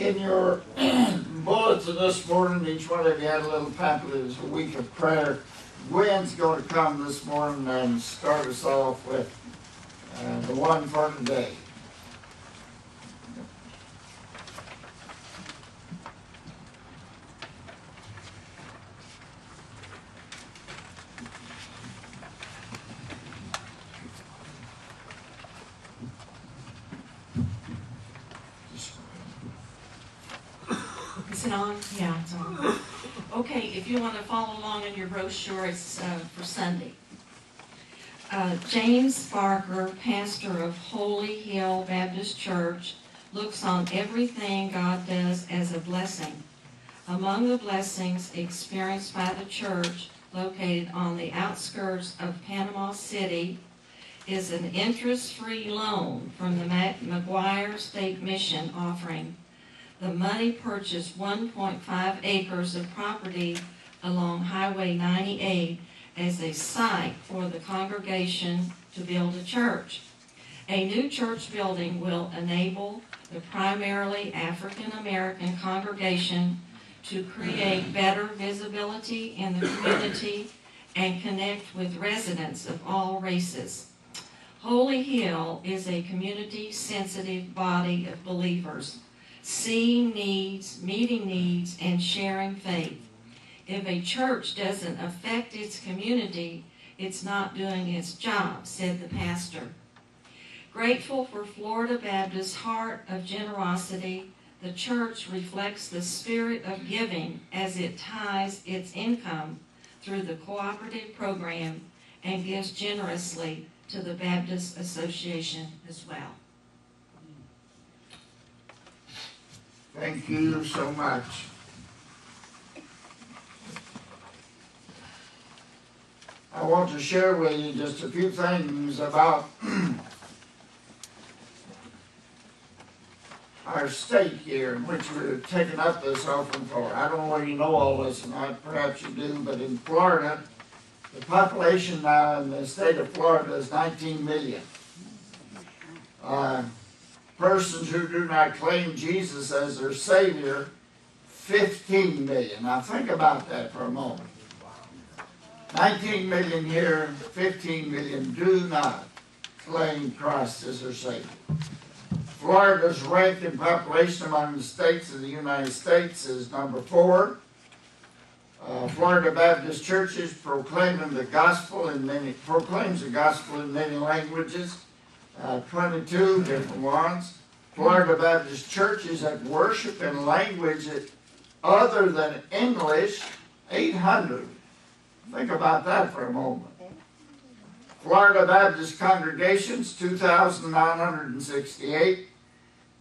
In your bulletin this morning, each one of you had a little pamphlet. It's a week of prayer. Gwen's going to come this morning and start us off with uh, the one for today. Is it on? Yeah, it's on. Okay, if you want to follow brochure, it's uh, for Sunday. Uh, James Barker, pastor of Holy Hill Baptist Church, looks on everything God does as a blessing. Among the blessings experienced by the church located on the outskirts of Panama City is an interest-free loan from the Maguire State Mission offering the money purchased 1.5 acres of property along Highway 98 as a site for the congregation to build a church. A new church building will enable the primarily African-American congregation to create better visibility in the community and connect with residents of all races. Holy Hill is a community-sensitive body of believers seeing needs, meeting needs, and sharing faith. If a church doesn't affect its community, it's not doing its job, said the pastor. Grateful for Florida Baptist's heart of generosity, the church reflects the spirit of giving as it ties its income through the cooperative program and gives generously to the Baptist Association as well. Thank you so much. I want to share with you just a few things about our state here in which we're taking up this offering for. I don't know whether you know all this or not, perhaps you do, but in Florida, the population now in the state of Florida is 19 million. Uh, persons who do not claim Jesus as their Savior, 15 million. Now think about that for a moment. 19 million here, 15 million do not claim Christ as their Savior. Florida's ranked in population among the states of the United States is number four. Uh, Florida Baptist churches proclaiming the gospel in many proclaims the gospel in many languages uh, 22 different ones. Florida Baptist churches that worship in language other than English, 800. Think about that for a moment. Florida Baptist congregations, 2,968.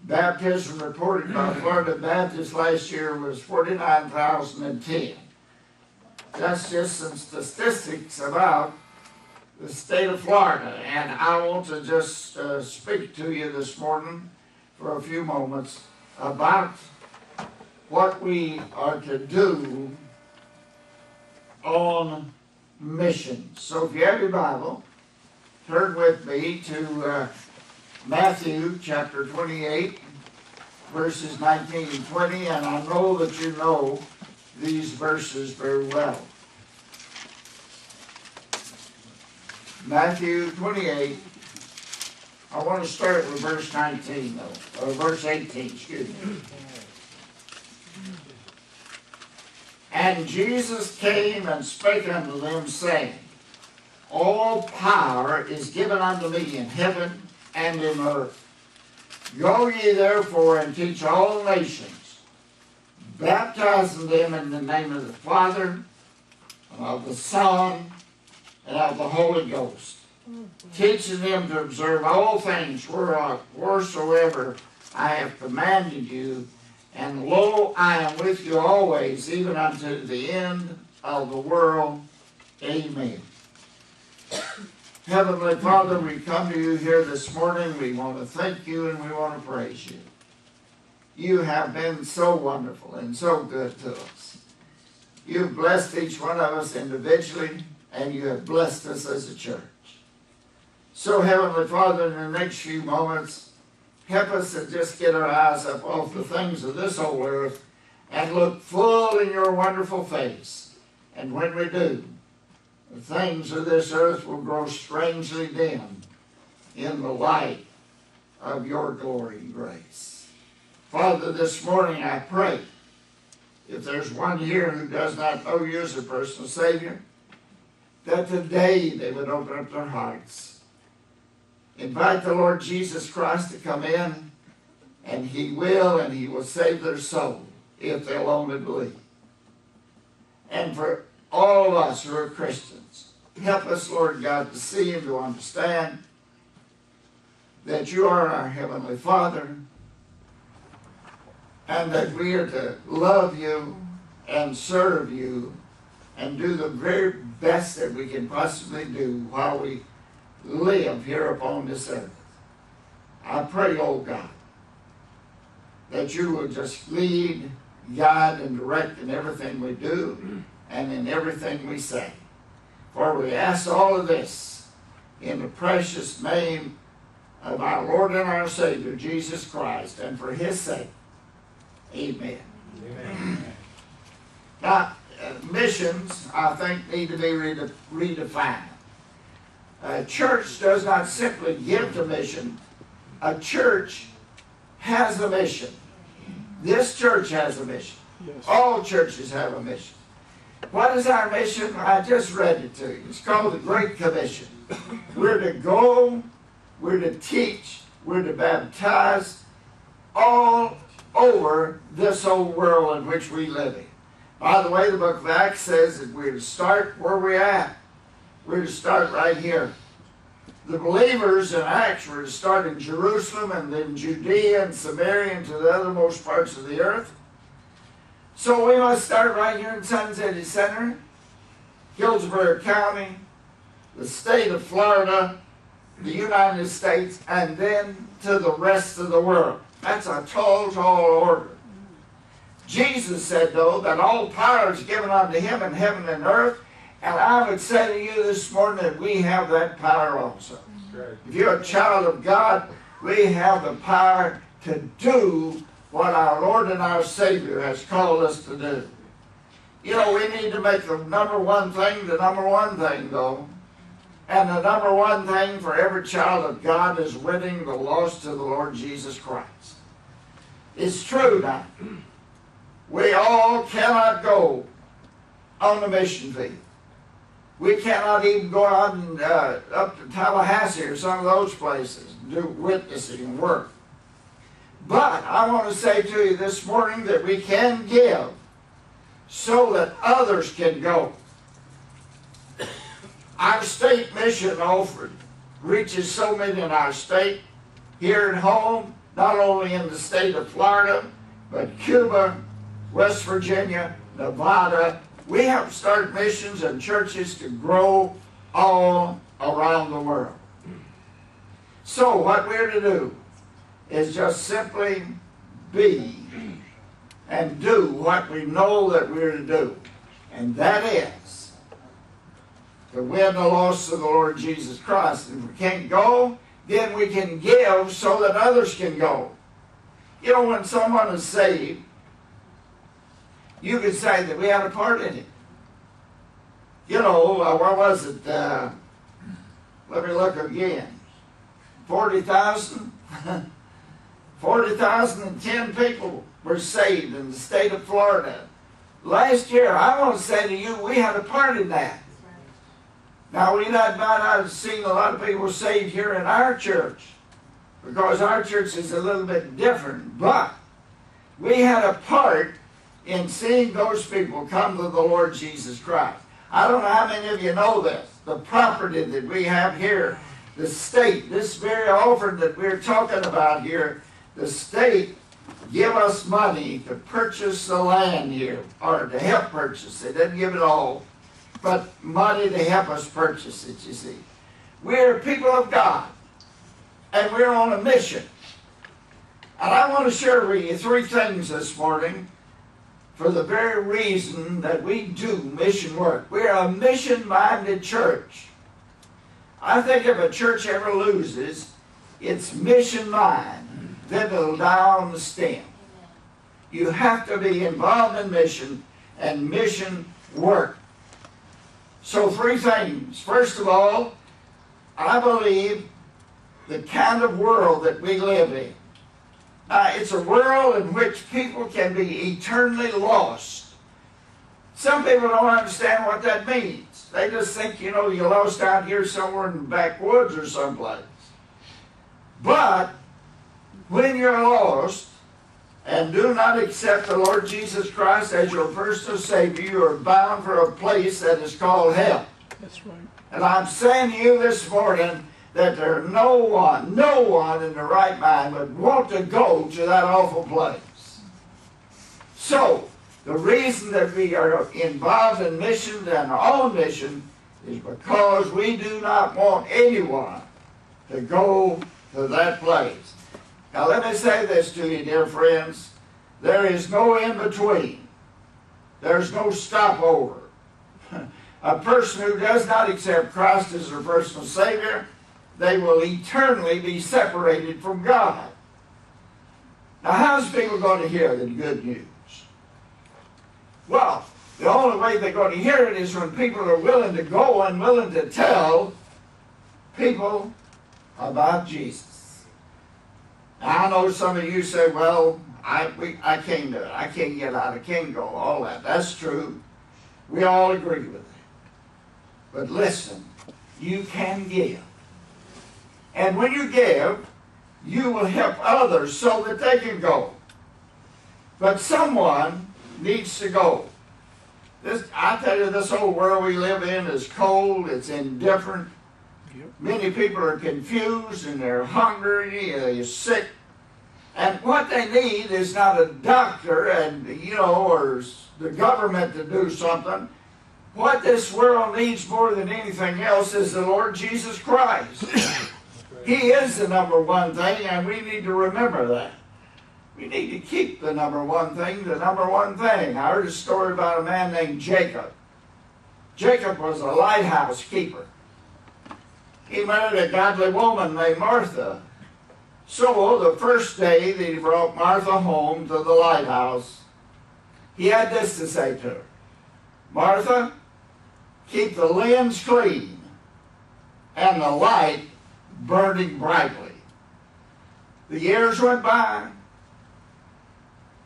Baptism reported by Florida Baptist last year was 49,010. That's just some statistics about the state of Florida. And I want to just uh, speak to you this morning for a few moments about what we are to do on mission. So if you have your Bible, turn with me to uh, Matthew chapter 28, verses 19 and 20, and I know that you know these verses very well. Matthew 28. I want to start with verse 19, though, or verse 18, excuse me. And Jesus came and spake unto them, saying, All power is given unto me in heaven and in earth. Go ye therefore and teach all nations, baptizing them in the name of the Father, and of the Son, and of the Holy Ghost, teaching them to observe all things wheresoever I have commanded you. And lo, I am with you always, even unto the end of the world. Amen. Heavenly Father, we come to you here this morning. We want to thank you and we want to praise you. You have been so wonderful and so good to us. You've blessed each one of us individually, and you have blessed us as a church. So, Heavenly Father, in the next few moments, help us to just get our eyes up off the things of this old earth and look full in your wonderful face. And when we do, the things of this earth will grow strangely dim in the light of your glory and grace. Father, this morning I pray if there's one here who does not know you as a personal Savior, that today they would open up their hearts. Invite the Lord Jesus Christ to come in, and He will, and He will save their soul if they'll only believe. And for all of us who are Christians, help us, Lord God, to see and to understand that you are our Heavenly Father and that we are to love you and serve you and do the very best that we can possibly do while we live here upon this earth. I pray, oh God, that you will just lead, guide, and direct in everything we do and in everything we say. For we ask all of this in the precious name of our Lord and our Savior, Jesus Christ, and for his sake. Amen. Amen. Now, uh, missions, I think, need to be rede- redefined. A church does not simply give to mission. A church has a mission. This church has a mission. Yes. All churches have a mission. What is our mission? I just read it to you. It's called the Great Commission. We're to go, we're to teach, we're to baptize all over this old world in which we live in. By the way, the book of Acts says that we're to start where we're at. We're to start right here. The believers in Acts were to start in Jerusalem and then Judea and Samaria and to the othermost parts of the earth. So we must start right here in Sun City Center, Hillsborough County, the state of Florida, the United States, and then to the rest of the world. That's a tall, tall order. Jesus said, though, that all power is given unto him in heaven and earth, and I would say to you this morning that we have that power also. Right. If you're a child of God, we have the power to do what our Lord and our Savior has called us to do. You know, we need to make the number one thing the number one thing, though. And the number one thing for every child of God is winning the lost to the Lord Jesus Christ. It's true now. We all cannot go on the mission field. We cannot even go out and uh, up to Tallahassee or some of those places and do witnessing work. But I want to say to you this morning that we can give so that others can go. Our state mission offered reaches so many in our state, here at home, not only in the state of Florida, but Cuba, West Virginia, Nevada. We have started missions and churches to grow all around the world. So what we're to do is just simply be and do what we know that we're to do. And that is to win the lost of the Lord Jesus Christ. If we can't go, then we can give so that others can go. You know, when someone is saved, you could say that we had a part in it. You know, uh, was it? Uh, let me look again. 40,000? 40,010 people were saved in the state of Florida. Last year, I want to say to you, we had a part in that. Now, we not, might not have seen a lot of people saved here in our church because our church is a little bit different, but we had a part in seeing those people come to the Lord Jesus Christ. I don't know how many of you know this. The property that we have here, the state, this very offering that we're talking about here, the state give us money to purchase the land here, or to help purchase it. They didn't give it all, but money to help us purchase it, you see. We're people of God, and we're on a mission. And I want to share with you three things this morning for the very reason that we do mission work. We're a mission minded church. I think if a church ever loses its mission mind, then it'll die on the stem. You have to be involved in mission and mission work. So, three things. First of all, I believe the kind of world that we live in. Uh, it's a world in which people can be eternally lost. Some people don't understand what that means. They just think, you know, you're lost out here somewhere in the backwoods or someplace. But when you're lost and do not accept the Lord Jesus Christ as your personal Savior, you are bound for a place that is called hell. That's right. And I'm saying to you this morning that there no one, no one in the right mind would want to go to that awful place. So, the reason that we are involved in missions and our own mission is because we do not want anyone to go to that place. Now, let me say this to you, dear friends. There is no in between, there's no stopover. A person who does not accept Christ as their personal Savior, they will eternally be separated from God. Now, how's people going to hear the good news? Well, the only way they're going to hear it is when people are willing to go and willing to tell people about Jesus. Now, I know some of you say, well, I, we, I can't do it. I can't get out. I can't go. All that. That's true. We all agree with that. But listen, you can give. And when you give, you will help others so that they can go. But someone needs to go. This, I tell you, this whole world we live in is cold, it's indifferent. Yep. Many people are confused and they're hungry, they're sick. And what they need is not a doctor and, you know, or the government to do something. What this world needs more than anything else is the Lord Jesus Christ. he is the number one thing, and we need to remember that. We need to keep the number one thing the number one thing. I heard a story about a man named Jacob. Jacob was a lighthouse keeper. He married a godly woman named Martha. So the first day that he brought Martha home to the lighthouse, he had this to say to her Martha, keep the lens clean and the light burning brightly. The years went by,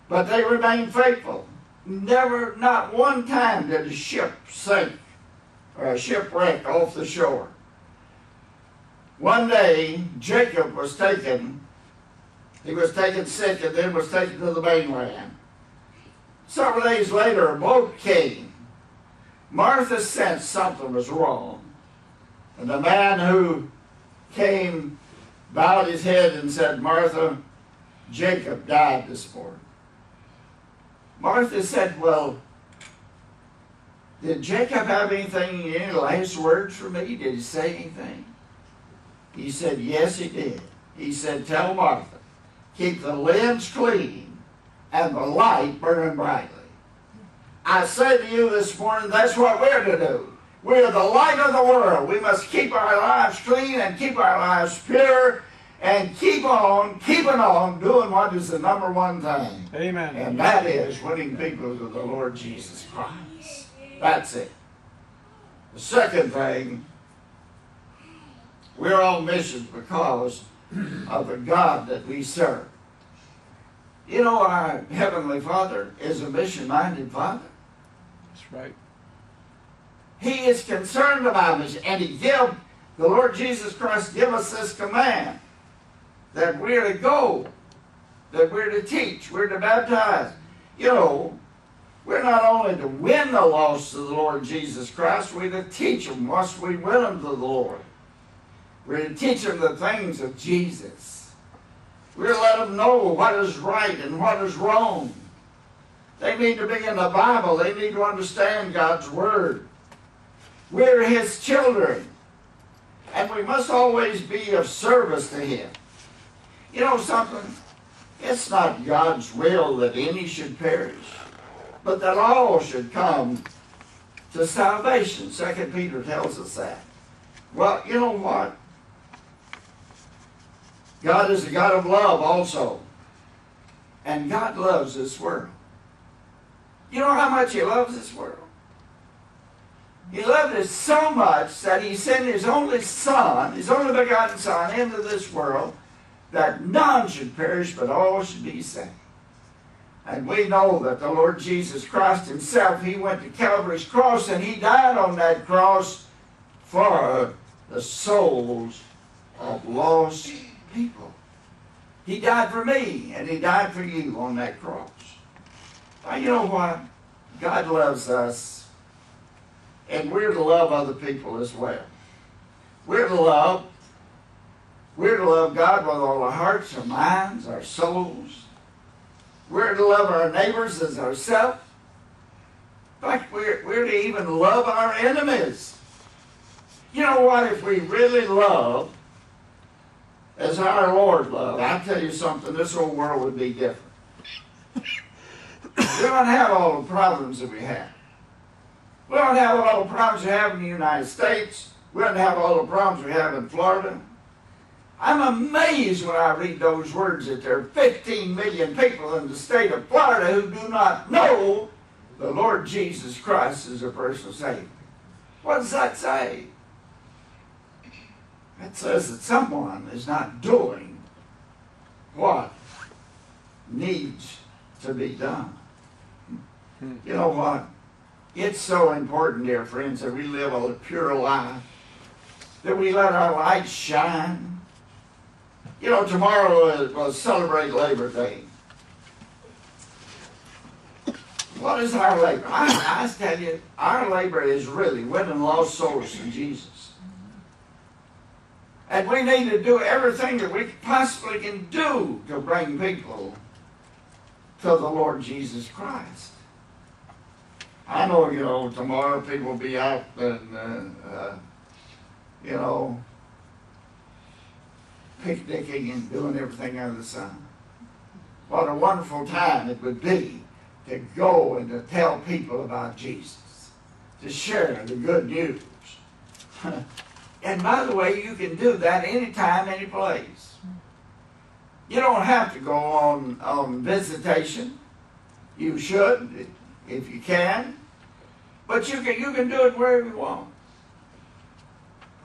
but they remained faithful. Never, not one time did a ship sink or a shipwreck off the shore. One day, Jacob was taken, he was taken sick and then was taken to the mainland. Several days later, a boat came. Martha sensed something was wrong. And the man who came bowed his head and said, Martha, Jacob died this morning. Martha said, Well, did Jacob have anything, any last words for me? Did he say anything? He said, Yes, he did. He said, Tell Martha, keep the lens clean and the light burning brightly. I say to you this morning, that's what we're to do. We are the light of the world. We must keep our lives clean and keep our lives pure and keep on, keeping on doing what is the number one thing. Amen. And that is winning people to the Lord Jesus Christ. That's it. The second thing, we're on missions because of the God that we serve. You know, our Heavenly Father is a mission minded Father. That's right. He is concerned about mission, and He give the Lord Jesus Christ give us this command that we're to go, that we're to teach, we're to baptize. You know, we're not only to win the lost to the Lord Jesus Christ, we're to teach them once we win them to the Lord. We're to teach them the things of Jesus. We're to let them know what is right and what is wrong. They need to be in the Bible. They need to understand God's Word. We're His children. And we must always be of service to Him. You know something? It's not God's will that any should perish, but that all should come to salvation. Second Peter tells us that. Well, you know what? God is a God of love also. And God loves this world. You know how much He loves this world? He loved us so much that He sent His only Son, His only begotten Son, into this world that none should perish but all should be saved. And we know that the Lord Jesus Christ Himself, He went to Calvary's cross and He died on that cross for the souls of lost people. He died for me and He died for you on that cross. Now, you know what? God loves us, and we're to love other people as well. We're to love. We're to love God with all our hearts, our minds, our souls. We're to love our neighbors as ourselves. In fact, we're, we're to even love our enemies. You know what? If we really love as our Lord loved, I tell you something, this whole world would be different. we don't have all the problems that we have. We don't have all the problems we have in the United States. We don't have all the problems we have in Florida. I'm amazed when I read those words that there are 15 million people in the state of Florida who do not know the Lord Jesus Christ is their personal Savior. What does that say? It says that someone is not doing what needs to be done. Hmm. You know what? It's so important, dear friends, that we live a pure life, that we let our light shine. You know, tomorrow we'll celebrate Labor Day. What is our labor? I, I tell you, our labor is really winning lost souls to Jesus. And we need to do everything that we possibly can do to bring people to the Lord Jesus Christ. I know, you know, tomorrow people will be out and, uh, uh, you know, picnicking and doing everything under the sun. What a wonderful time it would be to go and to tell people about Jesus, to share the good news. and by the way, you can do that anytime, any place. You don't have to go on, on visitation. You should, if you can. But you can, you can do it wherever you want.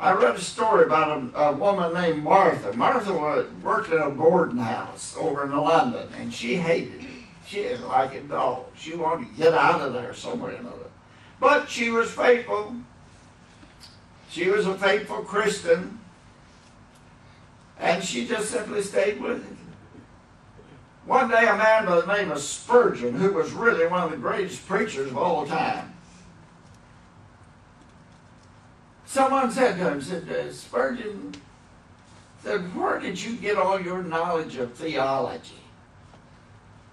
I read a story about a, a woman named Martha. Martha was, worked in a boarding house over in London, and she hated it. She didn't like it at all. She wanted to get out of there somewhere or another. But she was faithful. She was a faithful Christian. And she just simply stayed with it. One day, a man by the name of Spurgeon, who was really one of the greatest preachers of all time, someone said to him, said, uh, Spurgeon, said, where did you get all your knowledge of theology?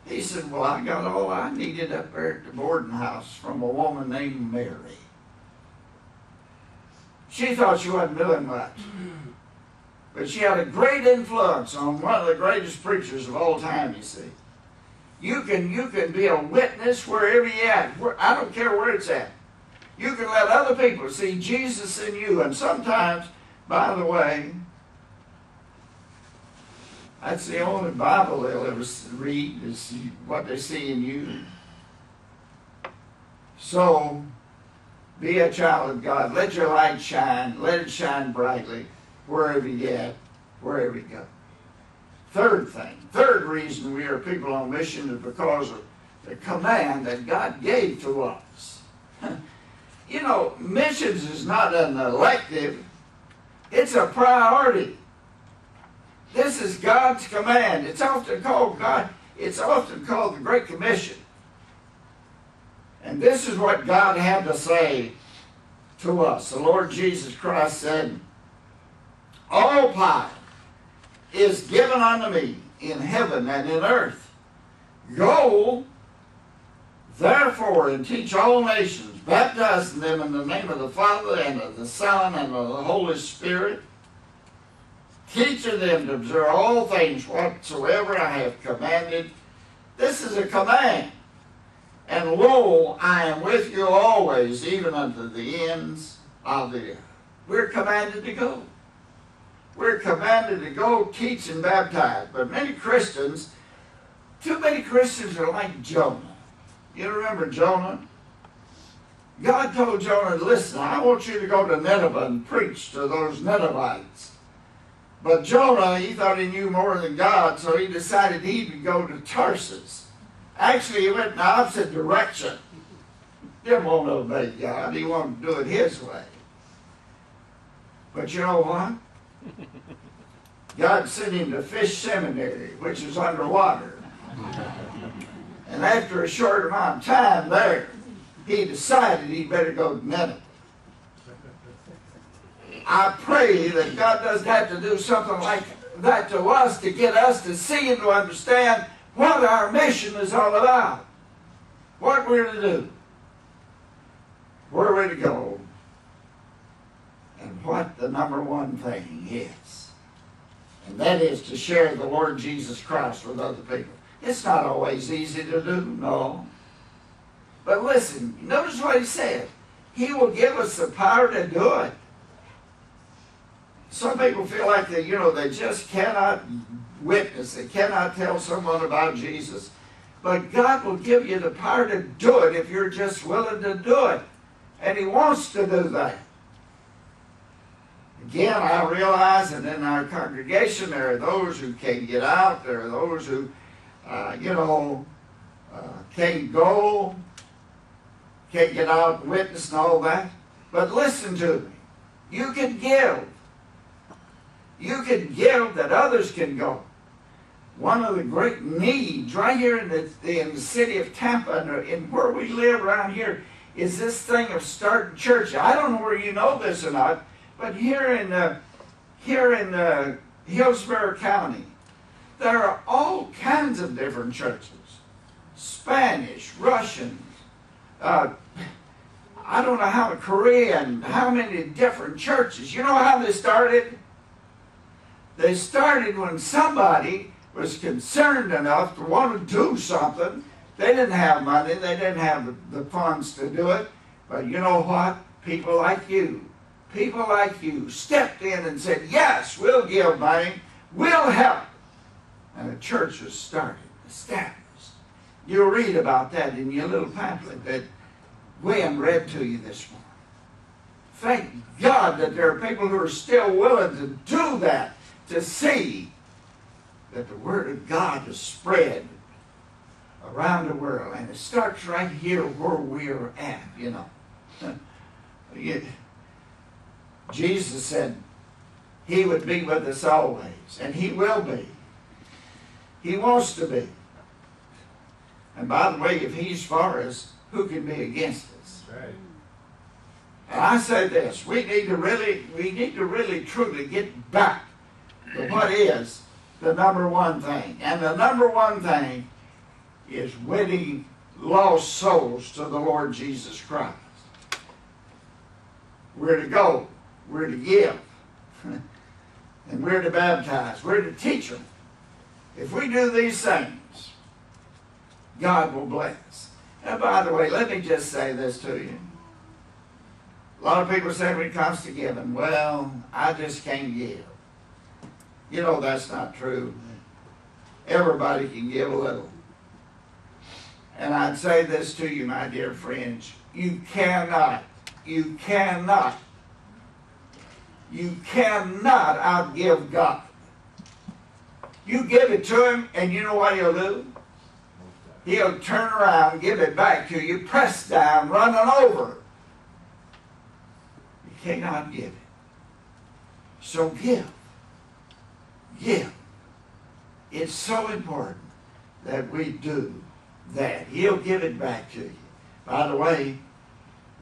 He said, well, I got all I needed up there at the boarding house from a woman named Mary. She thought she wasn't doing much. But she had a great influence on one of the greatest preachers of all time, you see. You can, you can be a witness wherever you're at. I don't care where it's at. You can let other people see Jesus in you. And sometimes, by the way, that's the only Bible they'll ever read is what they see in you. So, be a child of God. Let your light shine. Let it shine brightly wherever you get, wherever you go. Third thing, third reason we are people on mission is because of the command that God gave to us. you know, missions is not an elective, it's a priority. This is God's command. It's often called God, it's often called the Great Commission. And this is what God had to say to us. The Lord Jesus Christ said, All power is given unto me in heaven and in earth. Go, therefore, and teach all nations, baptizing them in the name of the Father and of the Son and of the Holy Spirit, teaching them to observe all things whatsoever I have commanded. This is a command. And lo, I am with you always, even unto the ends of the earth. We're commanded to go. We're commanded to go teach and baptize. But many Christians, too many Christians are like Jonah. You remember Jonah? God told Jonah, listen, I want you to go to Nineveh and preach to those Ninevites. But Jonah, he thought he knew more than God, so he decided he would go to Tarsus. Actually, he went in the opposite direction. He didn't want to obey God. He wanted to do it his way. But you know what? God sent him to Fish Seminary, which is underwater. And after a short amount of time there, he decided he'd better go to Nineveh. I pray that God doesn't have to do something like that to us to get us to see and to understand what our mission is all about. What we're to do. Where we're to go. And what the number one thing is. And that is to share the Lord Jesus Christ with other people. It's not always easy to do, no. But listen, notice what he said. He will give us the power to do it. Some people feel like they, you know, they just cannot witness, they cannot tell someone about Jesus. But God will give you the power to do it if you're just willing to do it. And He wants to do that. Again, I realize that in our congregation there are those who can't get out, there are those who, uh, you know, uh, can't go, can't get out and witness and all that. But listen to me. You can give. You can give that others can go. One of the great needs right here in the, in the city of Tampa and in where we live around here is this thing of starting church. I don't know where you know this or not, but here in uh, here in uh, Hillsborough County, there are all kinds of different churches. Spanish, Russian, uh, I don't know how Korean, how many different churches. You know how they started? They started when somebody was concerned enough to want to do something. They didn't have money, they didn't have the, the funds to do it. But you know what? People like you, people like you stepped in and said, Yes, we'll give money, we'll help. And the church was started, established. You'll read about that in your little pamphlet that Gwen read to you this morning. Thank God that there are people who are still willing to do that, to see that the Word of God is spread around the world. And it starts right here where we're at, you know. Jesus said He would be with us always, and He will be. He wants to be. And by the way, if He's for us, who can be against us? Right. And I say this, we need to really, we need to really truly get back to what is the number one thing. And the number one thing is winning lost souls to the Lord Jesus Christ. We're to go, we're to give, and we're to baptize, we're to teach them. If we do these things, God will bless. And by the way, let me just say this to you. A lot of people say when it comes to giving, well, I just can't give. You know that's not true. Everybody can give a little. And I'd say this to you, my dear friends. You cannot, you cannot, you cannot outgive God. You give it to Him, and you know what He'll do? He'll turn around, give it back to you, pressed down, running over. You cannot give it. So give. Give. It's so important that we do that. He'll give it back to you. By the way,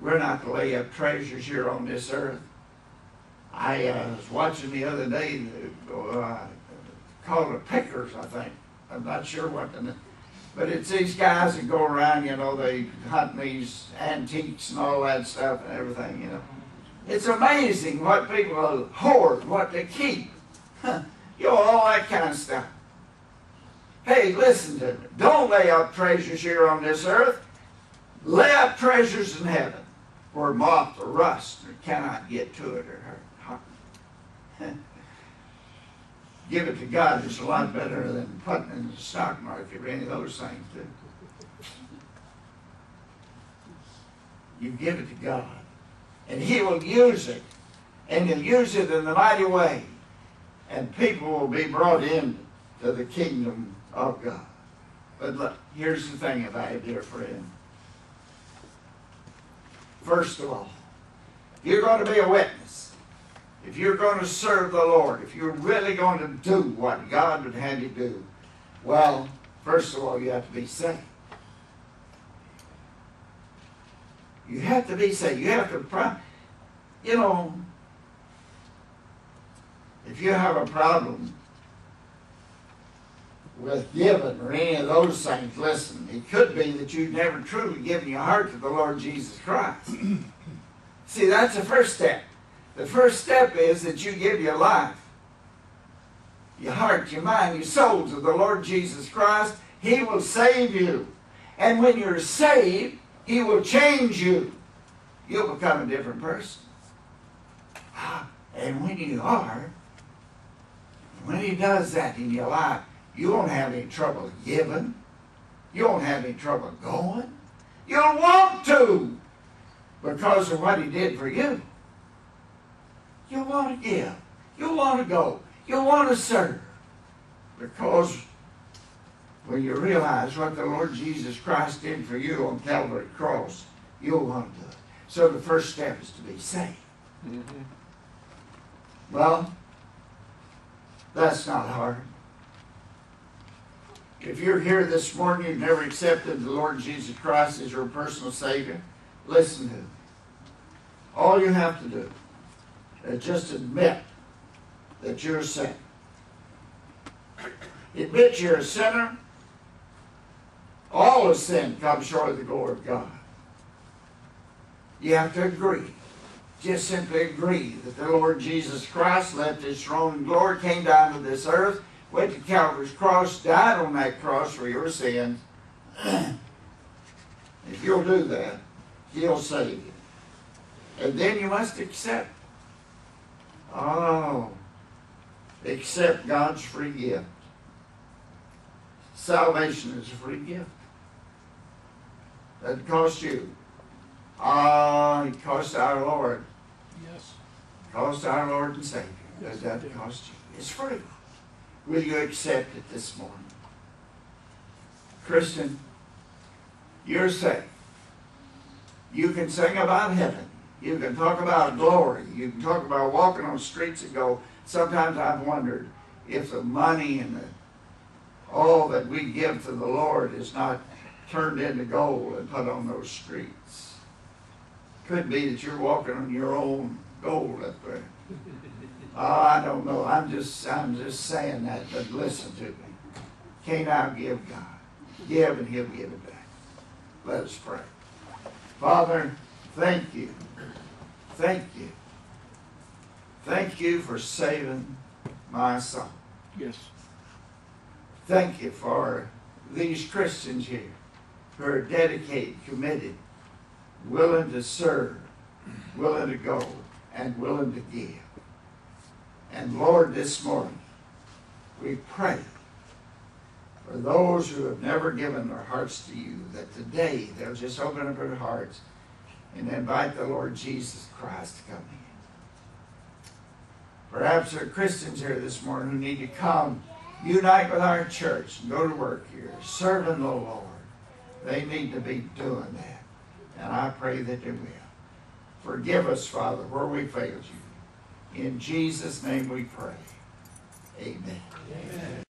we're not to lay up treasures here on this earth. I uh, was watching the other day, uh, called it Pickers, I think. I'm not sure what the but it's these guys that go around, you know, they hunt these antiques and all that stuff and everything, you know. It's amazing what people hoard, what they keep. you know, all that kind of stuff. Hey, listen to me. Don't lay up treasures here on this earth. Lay up treasures in heaven, where moth or rust cannot get to it or hurt. give it to God It's a lot better than putting in the stock market or any of those things. You give it to God, and He will use it, and He'll use it in a mighty way, and people will be brought in to the kingdom of God. But look, here's the thing about it, dear friend. First of all, you're going to be a witness. If you're going to serve the Lord, if you're really going to do what God would have you do, well, first of all, you have to be saved. You have to be saved. You have to, you know, if you have a problem with giving or any of those things, listen, it could be that you've never truly given your heart to the Lord Jesus Christ. See, that's the first step. The first step is that you give your life, your heart, your mind, your soul to the Lord Jesus Christ. He will save you. And when you're saved, He will change you. You'll become a different person. Ah, And when you are, when He does that in your life, you won't have any trouble giving. You won't have any trouble going. You'll want to because of what He did for you. You'll want to give. You'll want to go. You'll want to serve. Because when you realize what the Lord Jesus Christ did for you on Calvary Cross, you'll want to do it. So the first step is to be saved. Mhm. Well, that's not hard. If you're here this morning, you've never accepted the Lord Jesus Christ as your personal Savior, listen to me. All you have to do is just admit that you're a sinner. Admit you're a sinner. All of sin comes short of the glory of God. You have to agree just simply agree that the Lord Jesus Christ left his throne in glory, came down to this earth, went to Calvary's cross, died on that cross for your sins. if you'll do that, he'll save you. And then you must accept. Oh, accept God's free gift. Salvation is a free gift. Doesn't cost you. Ah, it cost our Lord Yes. cost our Lord and Savior. Yes, Does that cost you? It's free. Will you accept it this morning? Christian, you're saved. You can sing about heaven. You can talk about glory. You can talk about walking on streets and go. Sometimes I've wondered if the money and the, all that we give to the Lord is not turned into gold and put on those streets. Could be that you're walking on your own gold up there. Oh, I don't know. I'm just I'm just saying that, but listen to me. Can't outgive God. Give and he'll give it back. Let us pray. Father, thank you. Thank you. Thank you for saving my soul. Yes. Thank you for these Christians here who are dedicated, committed, willing to serve, willing to go, and willing to give. And Lord, this morning, we pray for those who have never given their hearts to you, that today they'll just open up their hearts and invite the Lord Jesus Christ to come in. Perhaps there are Christians here this morning who need to come unite with our church go to work here, serving the Lord. They need to be doing that. And I pray that they will. Forgive us, Father, where we failed you. In Jesus' name we pray. Amen.